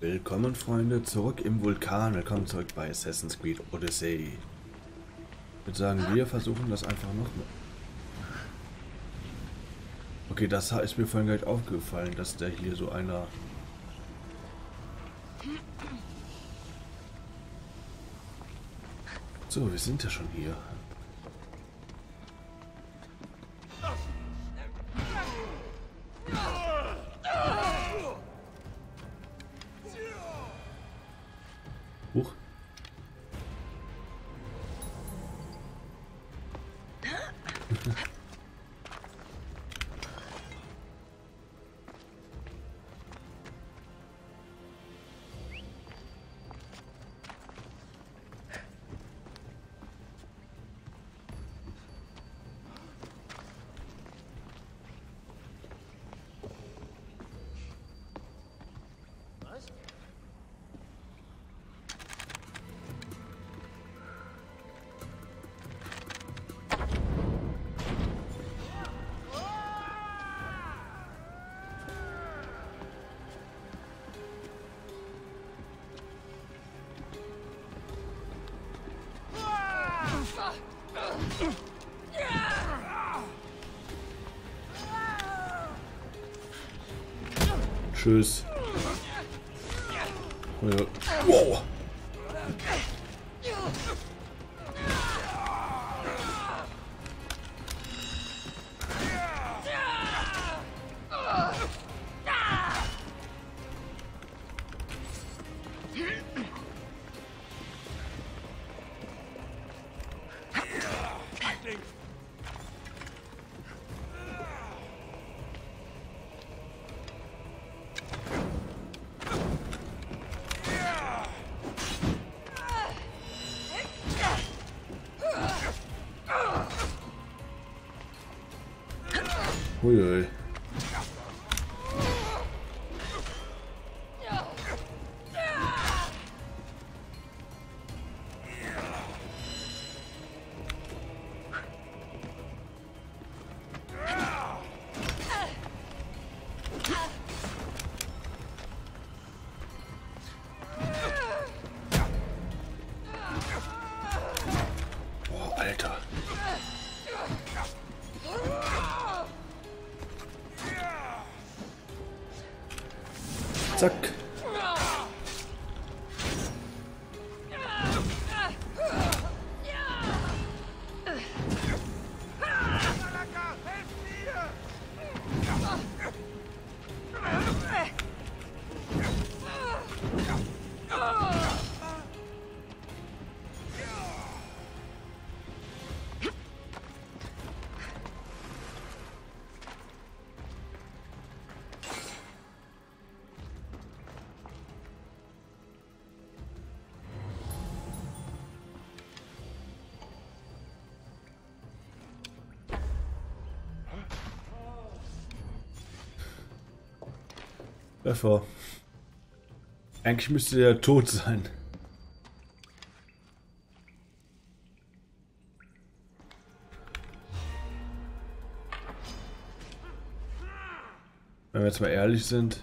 Willkommen, Freunde, zurück im Vulkan. Willkommen zurück bei Assassin's Creed Odyssey. Ich würde sagen, wir versuchen das einfach noch. Okay, das ist mir vorhin gleich aufgefallen, dass der hier so einer... So, wir sind ja schon hier. Tschüss. Ja. Wow. 我以为。Treffer. Eigentlich müsste der tot sein. Wenn wir jetzt mal ehrlich sind.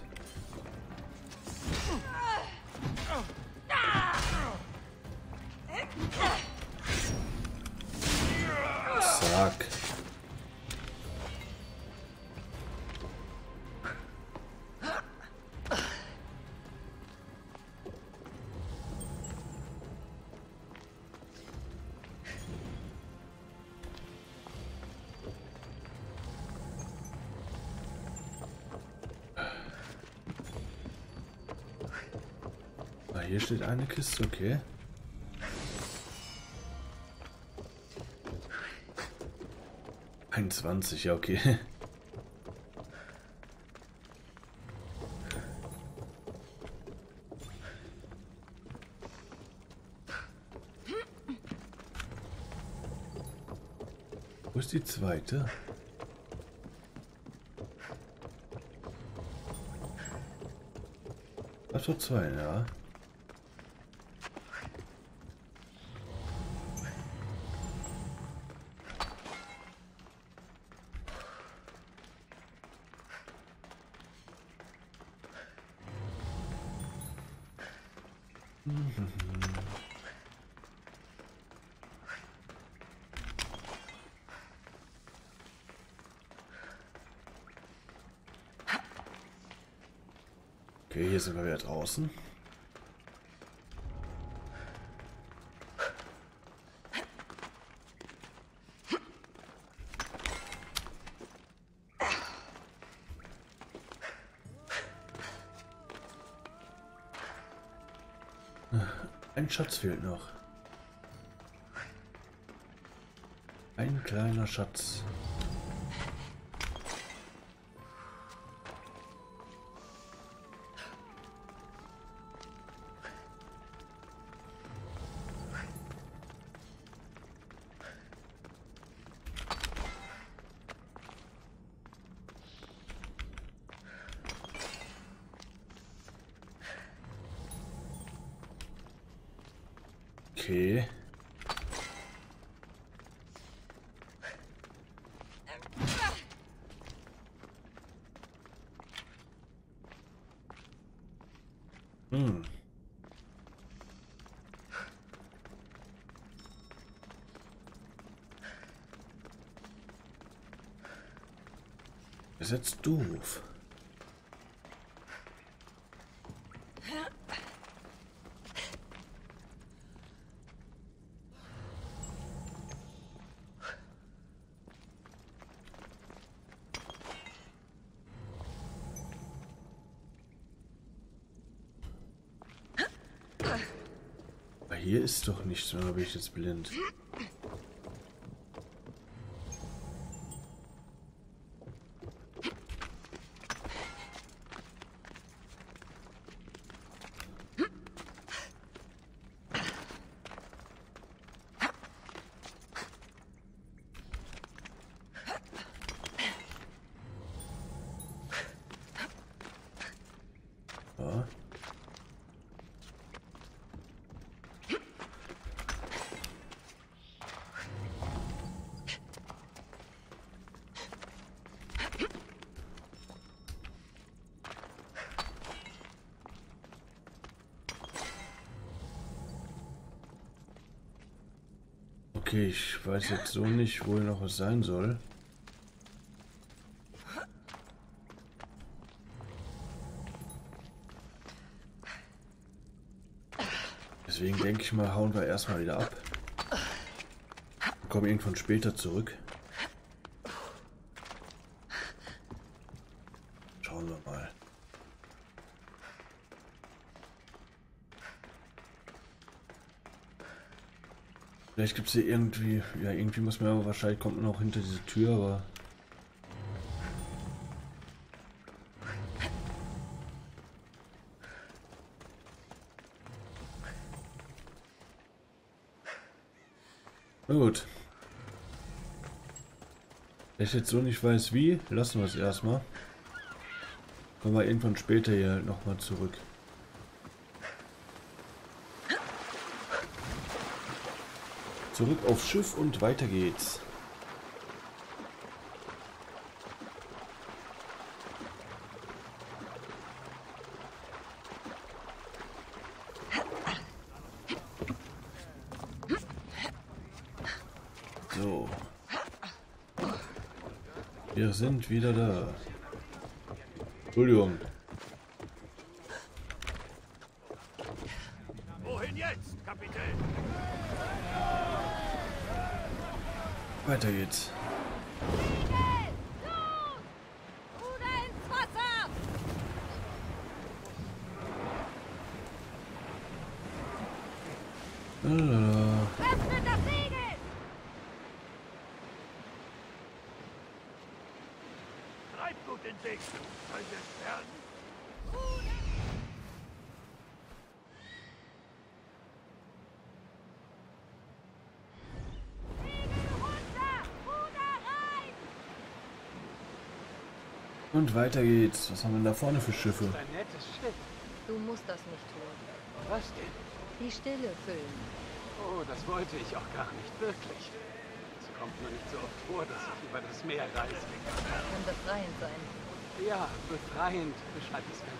Ah, hier steht eine Kiste, okay. Einundzwanzig, ja okay. Wo ist die zweite? Ach so, zwei, ja. Sind wir wieder draußen. Ein Schatz fehlt noch. Ein kleiner Schatz. Ist jetzt doof. Aber hier ist doch nichts, oder bin ich jetzt blind? Ja. Okay, ich weiß jetzt so nicht, wo noch was sein soll. Deswegen denke ich mal, hauen wir erstmal wieder ab. Wir kommen irgendwann später zurück. Schauen wir mal. Vielleicht gibt es hier irgendwie, ja irgendwie muss man aber wahrscheinlich kommt man auch hinter diese Tür, aber Na gut. Wenn ich jetzt so nicht weiß wie, lassen wir es erstmal. Kommen wir irgendwann später hier nochmal zurück. Zurück aufs Schiff und weiter geht's. So. Wir sind wieder da. Entschuldigung. Und weiter geht's. Was haben wir denn da vorne für Schiffe? Das ist ein nettes Schiff. Du musst das nicht tun. Was denn? Die Stille füllen. Oh, das wollte ich auch gar nicht wirklich. Es kommt nur nicht so oft vor, dass ich über das Meer reise. Das kann befreiend sein. Ja, befreiend beschreibt es ganz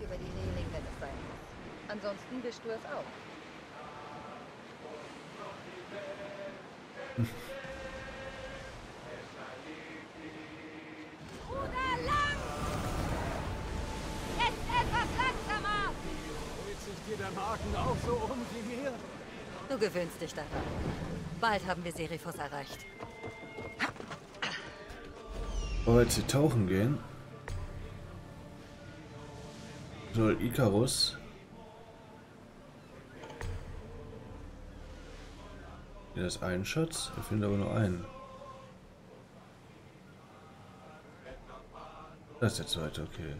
über die Reling, wenn es sein muss. Ansonsten bist du es auch. Du gewöhnst dich daran. Bald haben wir Serifos erreicht. Jetzt hier tauchen gehen? Soll Icarus... Ja, das ist ein Schatz? Er findet aber nur einen. Das ist der zweite, okay.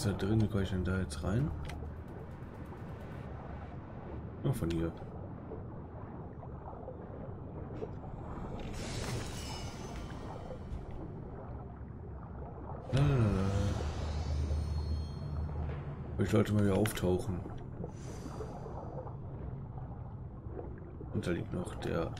Ist da drin. Wie komme ich denn da jetzt rein? Oh, von hier. Ich sollte mal wieder auftauchen. Und da liegt noch der.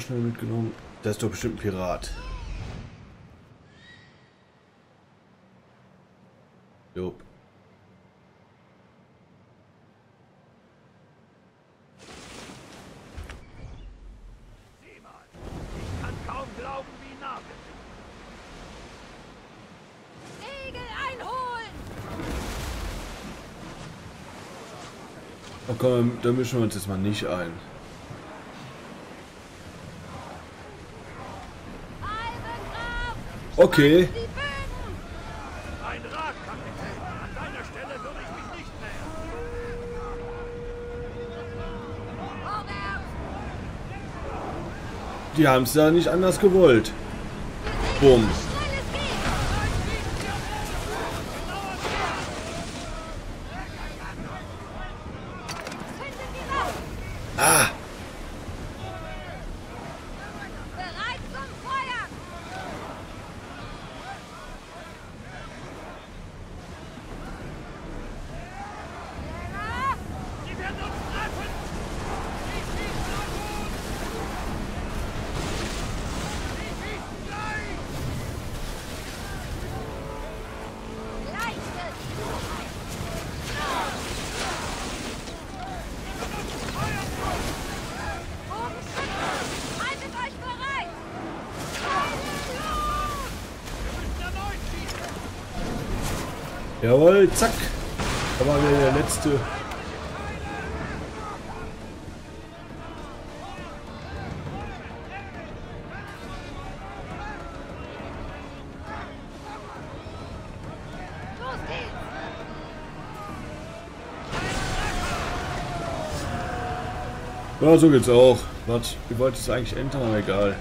Noch schnell mitgenommen. Das ist doch bestimmt ein Pirat. Jo. Sieh mal. Ich kann kaum glauben, wie nah wir sind. Segel einholen! Oh komm, da mischen wir uns jetzt mal nicht ein. Eisengrab! Okay. Die Bögen! Ein Rat, Kapitän. An deiner Stelle würde ich mich nicht nähern. Vorwärts! Die haben es da nicht anders gewollt. Bumm. Schnell es geht! Zünden die Rauch! Ah! Bereit zum Feuern! Schneller! Sie werden uns treffen. Sie schießen auf uns. Sie schießen gleich. Leichtes! Bogenschützen! Haltet euch bereit! Erneut schießen. Jawohl, zack. Da war wieder der letzte. Ja, so geht's auch. Warte, ich wollte es eigentlich aber egal.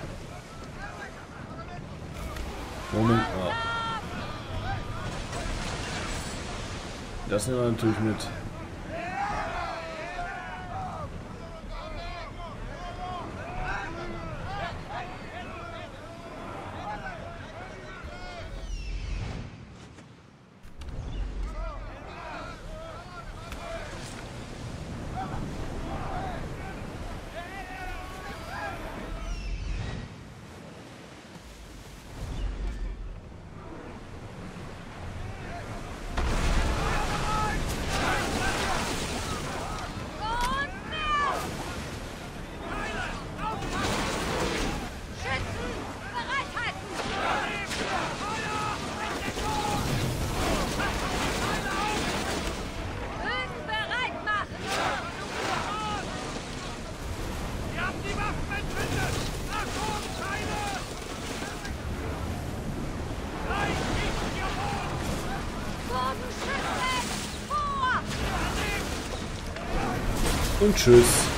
Moment mal. Das nehmen wir natürlich mit. Und tschüss.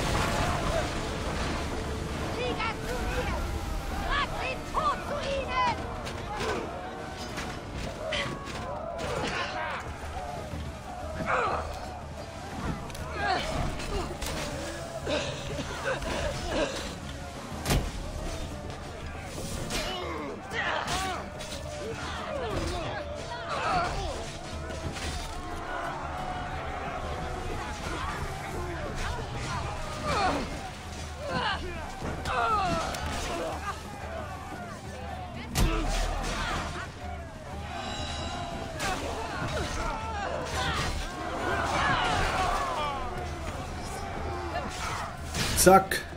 Zack.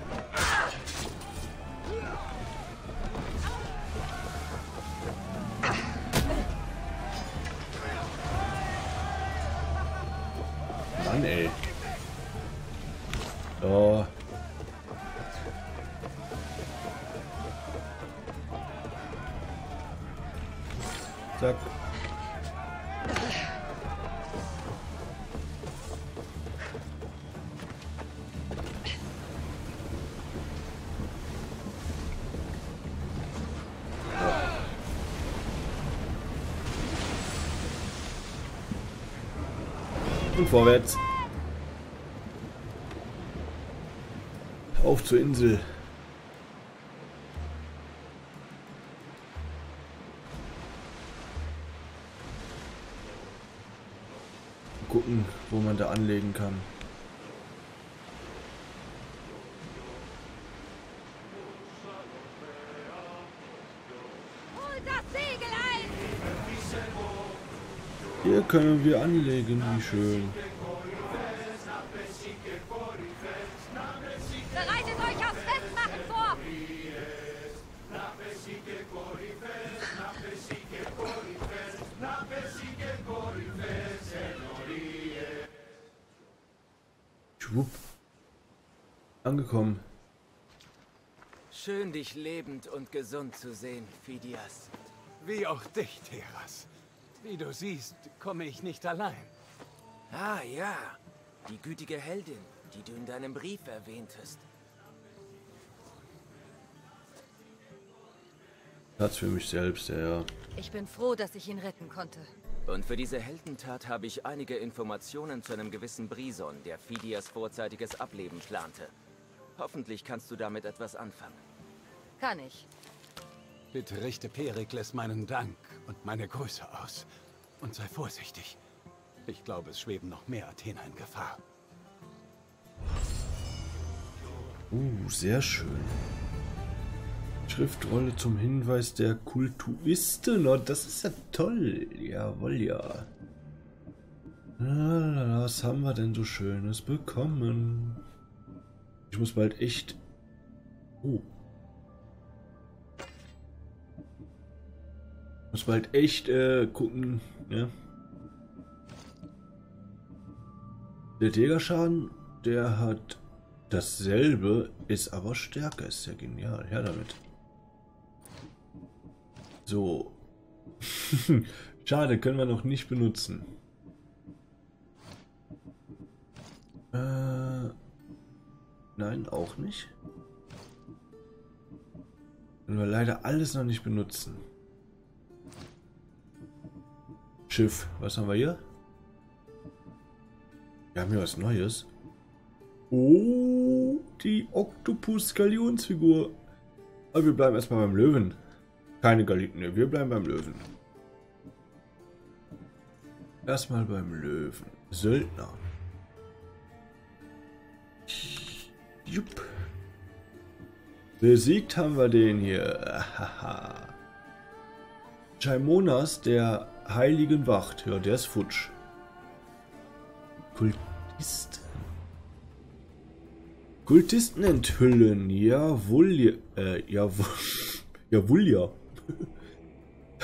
Und vorwärts. Auf zur Insel. Gucken, wo man da anlegen kann. Hol das Segel ein! Hier können wir anlegen, wie schön. Bereitet euch aufs Festmachen vor! Schwupp. Angekommen. Schön, dich lebend und gesund zu sehen, Phidias. Wie auch dich, Teras. Wie du siehst, komme ich nicht allein. Ah ja, die gütige Heldin, die du in deinem Brief erwähntest. Platz für mich selbst, ja, ja. Ich bin froh, dass ich ihn retten konnte. Und für diese Heldentat habe ich einige Informationen zu einem gewissen Brison, der Phidias vorzeitiges Ableben plante. Hoffentlich kannst du damit etwas anfangen. Kann ich. Bitte richte Perikles meinen Dank und meine Grüße aus. Und sei vorsichtig. Ich glaube, es schweben noch mehr Athener in Gefahr. Uh, sehr schön. Schriftrolle zum Hinweis der Kultuisten. Oh, das ist ja toll. Jawohl, ja. Was haben wir denn so Schönes bekommen? Ich muss bald echt... Oh. Muss bald echt äh, gucken, ja. Der Jägerschaden, der hat dasselbe, ist aber stärker. Ist ja genial. Her damit. So. Schade, können wir noch nicht benutzen. Äh, nein, auch nicht. Können wir leider alles noch nicht benutzen. Schiff, was haben wir hier? Wir haben hier was Neues. Oh, die Octopus-Galionsfigur. Aber wir bleiben erstmal beim Löwen. Keine Galion, ne, wir bleiben beim Löwen. Erstmal beim Löwen. Söldner. Jupp. Besiegt haben wir den hier. Haha. Chaimonas, der heiligen Wacht. Ja, der ist futsch. Kultisten. Kultisten enthüllen. Jawohl, ja- äh, jawohl, jawohl, ja.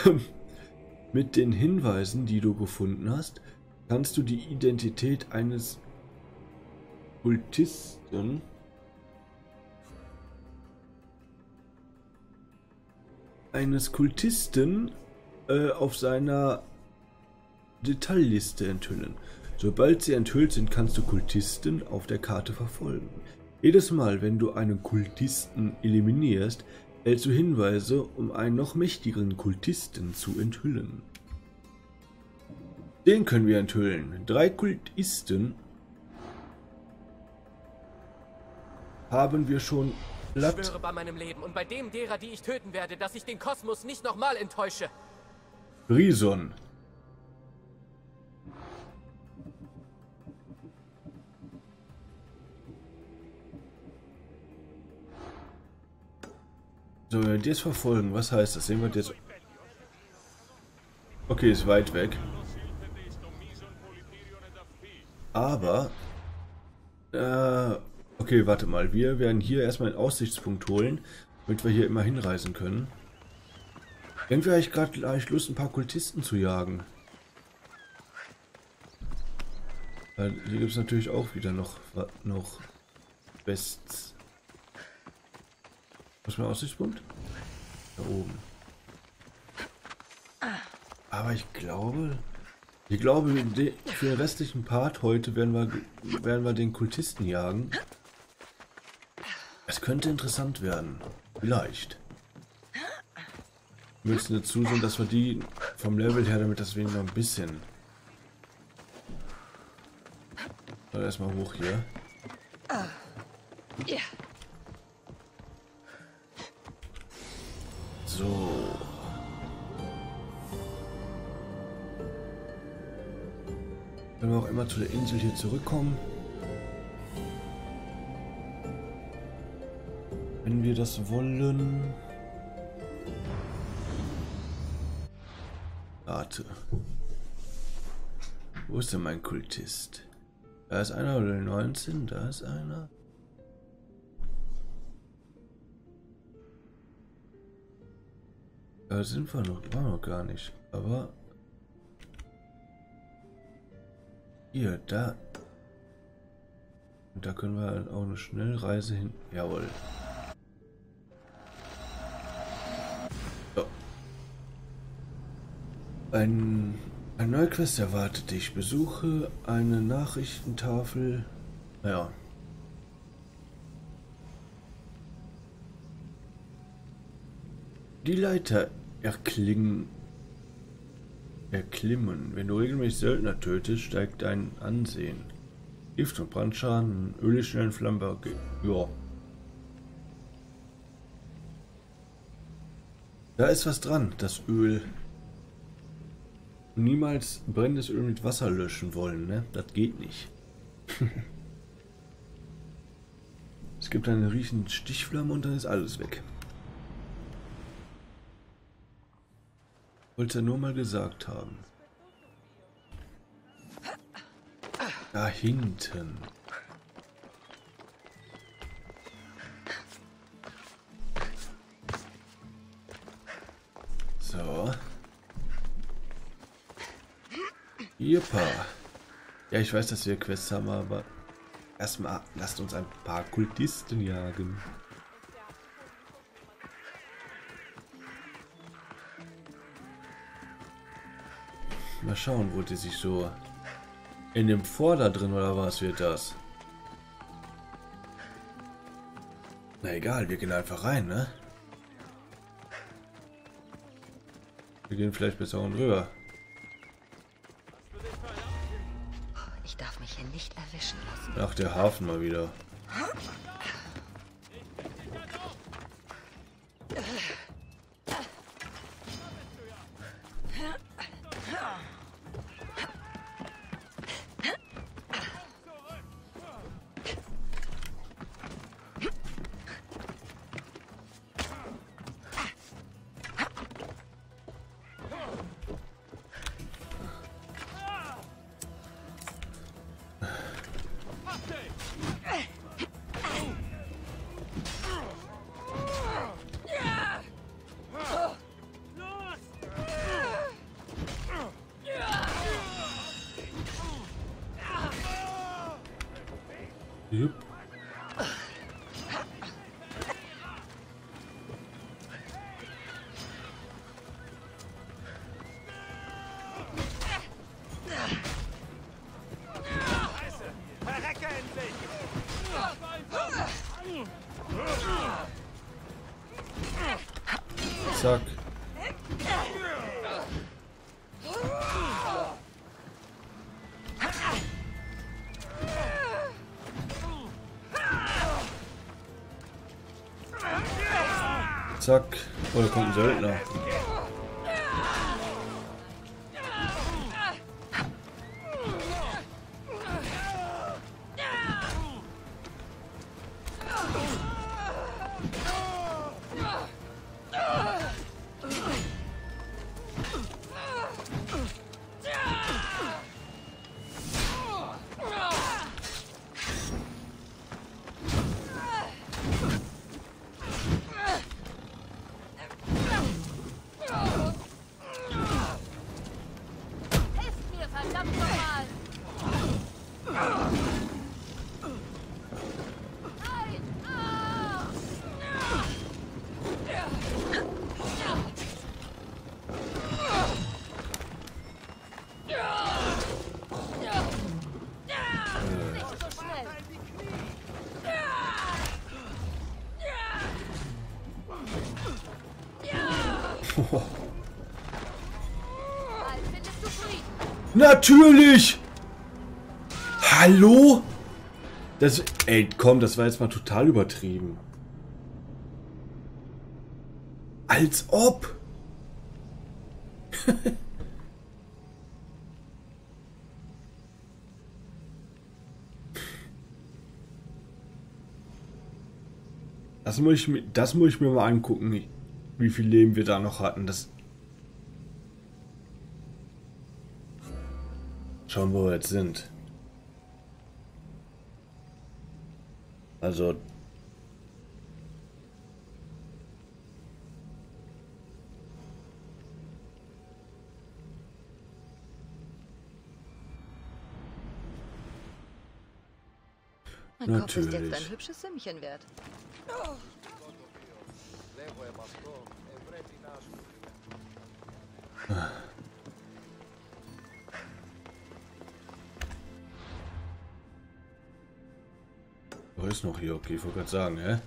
Mit den Hinweisen, die du gefunden hast, kannst du die Identität eines Kultisten eines Kultisten äh, auf seiner Detailliste enthüllen. Sobald sie enthüllt sind, kannst du Kultisten auf der Karte verfolgen. Jedes Mal, wenn du einen Kultisten eliminierst, erhältst du Hinweise, um einen noch mächtigeren Kultisten zu enthüllen. Den können wir enthüllen. Drei Kultisten haben wir schon Ich platt. schwöre bei meinem Leben und bei dem derer, die ich töten werde, dass ich den Kosmos nicht nochmal enttäusche. Brison. So, wenn wir das verfolgen, was heißt das? Sehen wir das? Okay, ist weit weg. Aber, äh, okay, warte mal. Wir werden hier erstmal einen Aussichtspunkt holen, damit wir hier immer hinreisen können. Irgendwie habe ich gerade leicht Lust, ein paar Kultisten zu jagen. Weil hier gibt es natürlich auch wieder noch, noch Bests. Was ist mein Aussichtspunkt? Da oben. Aber ich glaube, ich glaube, für den restlichen Part heute werden wir, werden wir den Kultisten jagen. Es könnte interessant werden. Vielleicht. Wir müssen dazu sehen, dass wir die vom Level her, damit das wenig noch ein bisschen. Dann erstmal hoch hier. Ja. So. Wenn wir auch immer zu der Insel hier zurückkommen. Wenn wir das wollen. Warte. Wo ist denn mein Kultist? Da ist einer oder 19, da ist einer. Da sind wir noch, wir noch gar nicht. Aber hier, da. Und da können wir halt auch eine Schnellreise hin. Jawohl. Ein, ein neuer Quest erwartet dich. Besuche eine Nachrichtentafel. Naja. Die Leiter erklingen. Erklimmen. Wenn du regelmäßig Söldner tötest, steigt dein Ansehen. Gift und Brandschaden, Öl ist schnell entflammbar. Ge- Ja. Da ist was dran, das Öl. Niemals brennendes Öl mit Wasser löschen wollen, ne? Das geht nicht. es gibt eine riesen Stichflamme und dann ist alles weg. Wollte ja nur mal gesagt haben. Da hinten. So. Jippa. Ja, ich weiß, dass wir Quests haben, aber erstmal lasst uns ein paar Kultisten jagen. Mal schauen, wo die sich so in dem Vorder drin oder was wird das? Na egal, wir gehen einfach rein, ne? Wir gehen vielleicht bis auch rüber. Darf mich hier nicht erwischen lassen. Ach, der Hafen mal wieder. Zack. Zack. Oh, da kommt ein Söldner. Natürlich! Hallo? Das, ey, komm, das war jetzt mal total übertrieben. Als ob. Das muss, ich, mir- das muss ich mir mal angucken, wie viel Leben wir da noch hatten. Das Schauen, wo wir jetzt sind. Also. Mein Kopf ist jetzt Natürlich. ein hübsches Sümmchen wert. Wo ist noch hier? Okay, ich wollte gerade sagen, hä?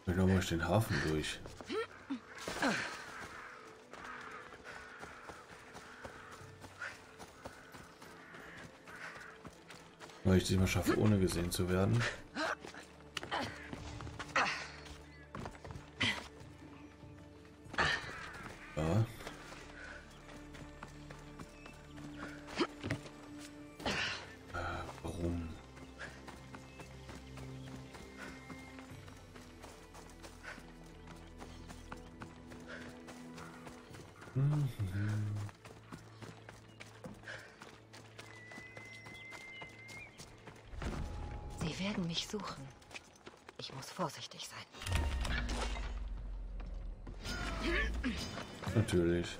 Ich will nochmal den Hafen durch. Weil ich es mal schaffe, ohne gesehen zu werden. Sie werden mich suchen. Ich muss vorsichtig sein. Natürlich.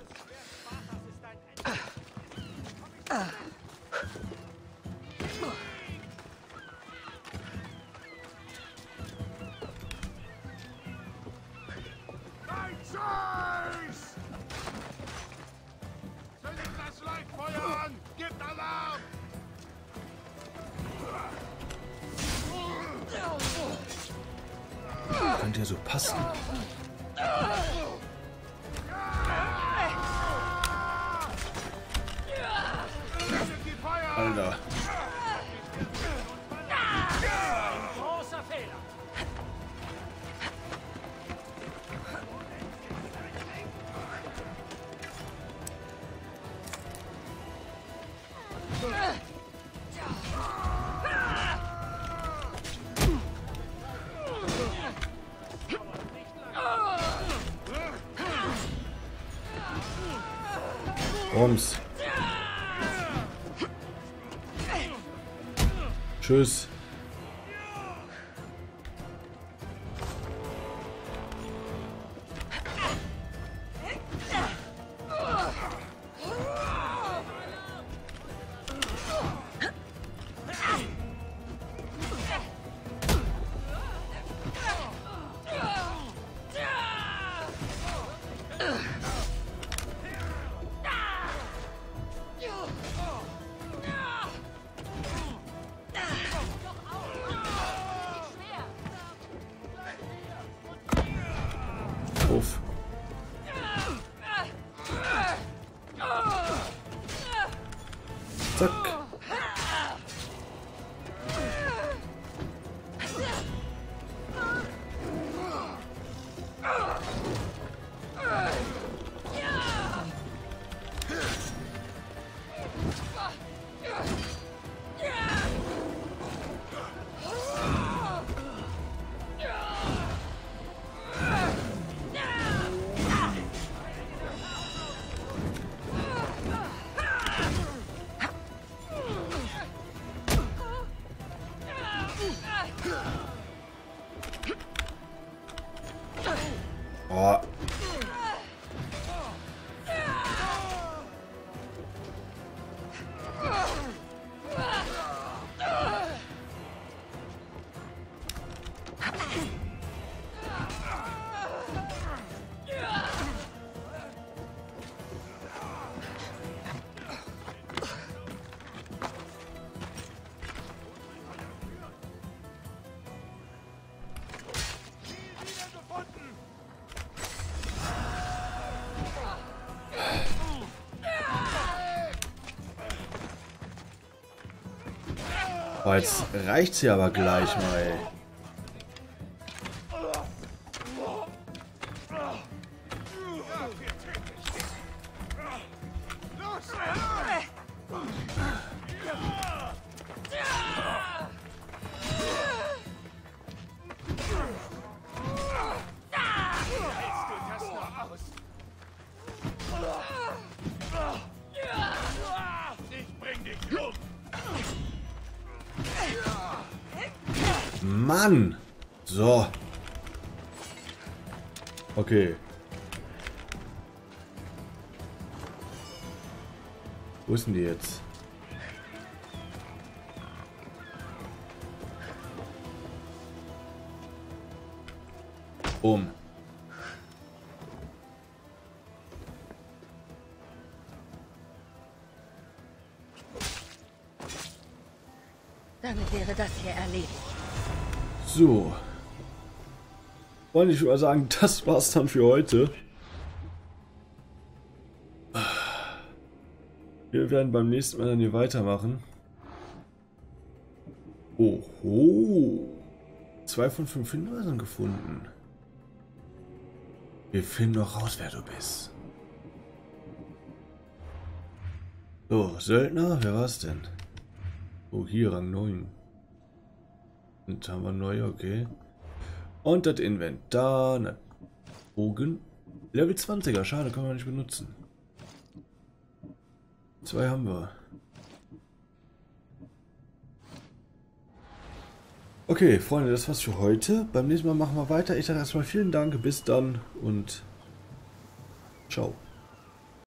Rums. Tschüss. Zack. Oh, jetzt reicht's hier aber gleich mal. ey. Damit wäre das hier erledigt. So. Wollte ich mal sagen, das war's dann für heute. Wir werden beim nächsten Mal dann hier weitermachen. Oho. Zwei von fünf Hinweisen gefunden. Wir finden noch raus, wer du bist. So, Söldner, wer war's denn? Oh, hier, Rang 9. Und haben wir neu, okay. Und das Inventar. Na, Bogen. Level 20er, schade, können wir nicht benutzen. Zwei haben wir. Okay, Freunde, das war's für heute. Beim nächsten Mal machen wir weiter. Ich sage erstmal vielen Dank, bis dann und ciao.